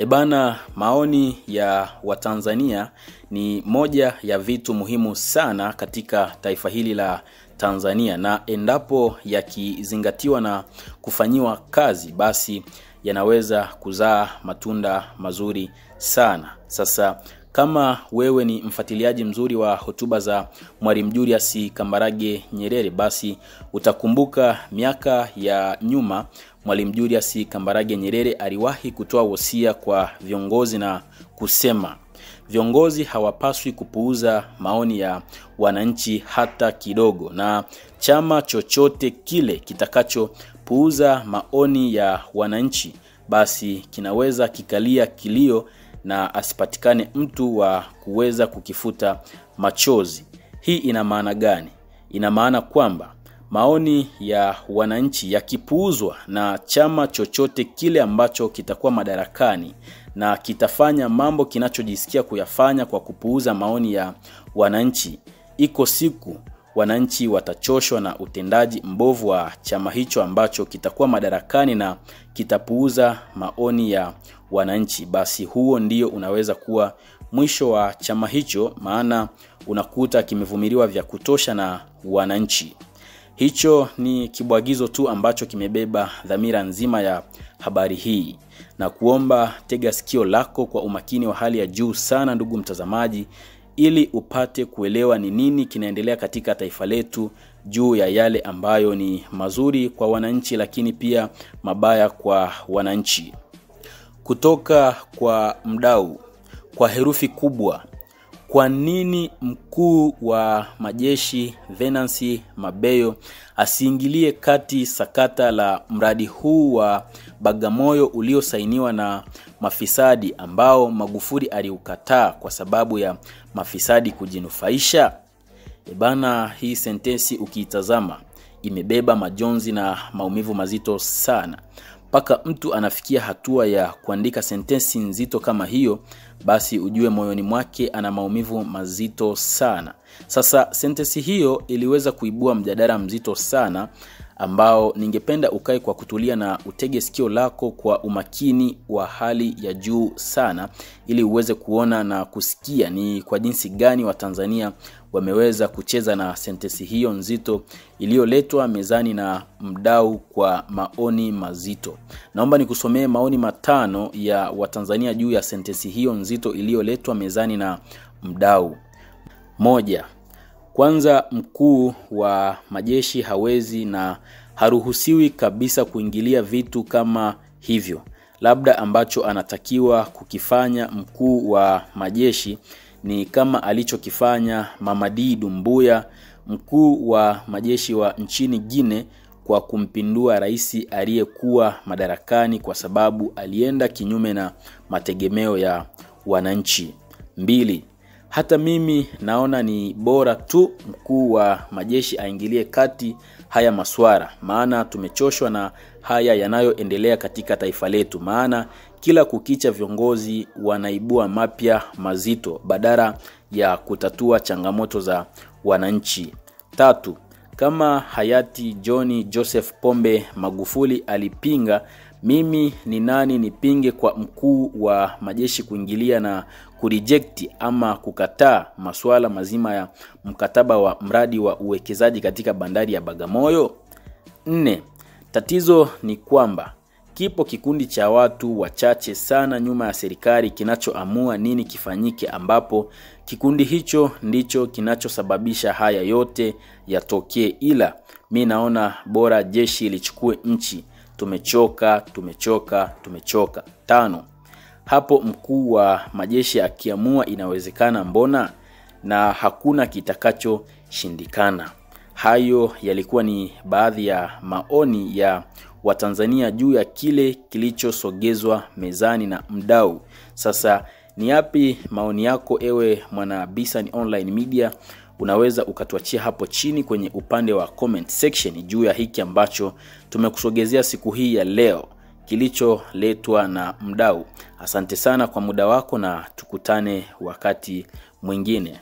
Ebana, maoni ya Watanzania ni moja ya vitu muhimu sana katika taifa hili la Tanzania, na endapo yakizingatiwa na kufanyiwa kazi, basi yanaweza kuzaa matunda mazuri sana. Sasa kama wewe ni mfuatiliaji mzuri wa hotuba za Mwalimu Julius Kambarage Nyerere, basi utakumbuka miaka ya nyuma Mwalimu Julius Kambarage Nyerere aliwahi kutoa wosia kwa viongozi na kusema viongozi hawapaswi kupuuza maoni ya wananchi hata kidogo, na chama chochote kile kitakachopuuza maoni ya wananchi basi kinaweza kikalia kilio na asipatikane mtu wa kuweza kukifuta machozi. Hii ina maana gani? Ina maana kwamba maoni ya wananchi yakipuuzwa na chama chochote kile ambacho kitakuwa madarakani na kitafanya mambo kinachojisikia kuyafanya kwa kupuuza maoni ya wananchi, iko siku wananchi watachoshwa na utendaji mbovu wa chama hicho ambacho kitakuwa madarakani na kitapuuza maoni ya wananchi. Basi huo ndio unaweza kuwa mwisho wa chama hicho, maana unakuta kimevumiliwa vya kutosha na wananchi. Hicho ni kibwagizo tu ambacho kimebeba dhamira nzima ya habari hii, na kuomba tega sikio lako kwa umakini wa hali ya juu sana, ndugu mtazamaji, ili upate kuelewa ni nini kinaendelea katika taifa letu juu ya yale ambayo ni mazuri kwa wananchi, lakini pia mabaya kwa wananchi. Kutoka kwa mdau kwa herufi kubwa kwa nini mkuu wa majeshi Venancy Mabeyo asiingilie kati sakata la mradi huu wa Bagamoyo uliosainiwa na mafisadi ambao Magufuli aliukataa kwa sababu ya mafisadi kujinufaisha? bana hii sentensi ukiitazama imebeba majonzi na maumivu mazito sana mpaka mtu anafikia hatua ya kuandika sentensi nzito kama hiyo, basi ujue moyoni mwake ana maumivu mazito sana. Sasa sentensi hiyo iliweza kuibua mjadala mzito sana ambao ningependa ukae kwa kutulia na utege sikio lako kwa umakini wa hali ya juu sana, ili uweze kuona na kusikia ni kwa jinsi gani Watanzania wameweza kucheza na sentesi hiyo nzito iliyoletwa mezani na mdau kwa maoni mazito. Naomba nikusomee maoni matano ya Watanzania juu ya sentesi hiyo nzito iliyoletwa mezani na mdau. Moja, kwanza, mkuu wa majeshi hawezi na haruhusiwi kabisa kuingilia vitu kama hivyo. Labda ambacho anatakiwa kukifanya mkuu wa majeshi ni kama alichokifanya Mamadi Dumbuya, mkuu wa majeshi wa nchini Guinea, kwa kumpindua rais aliyekuwa madarakani kwa sababu alienda kinyume na mategemeo ya wananchi. Mbili, hata mimi naona ni bora tu mkuu wa majeshi aingilie kati haya maswara, maana tumechoshwa na haya yanayoendelea katika taifa letu. Maana kila kukicha viongozi wanaibua mapya mazito badala ya kutatua changamoto za wananchi. Tatu, kama hayati John Joseph Pombe Magufuli alipinga, mimi ni nani nipinge kwa mkuu wa majeshi kuingilia na kureject ama kukataa masuala mazima ya mkataba wa mradi wa uwekezaji katika bandari ya Bagamoyo? Nne, tatizo ni kwamba kipo kikundi cha watu wachache sana nyuma ya serikali kinachoamua nini kifanyike, ambapo kikundi hicho ndicho kinachosababisha haya yote yatokee. Ila mi naona bora jeshi lichukue nchi. Tumechoka, tumechoka, tumechoka. Tano, hapo mkuu wa majeshi akiamua inawezekana, mbona na hakuna kitakachoshindikana. Hayo yalikuwa ni baadhi ya maoni ya Watanzania juu ya kile kilichosogezwa mezani na mdau. Sasa ni yapi maoni yako, ewe mwana Bisan Online Media? Unaweza ukatuachia hapo chini kwenye upande wa comment section juu ya hiki ambacho tumekusogezea siku hii ya leo kilicholetwa na mdau. Asante sana kwa muda wako na tukutane wakati mwingine.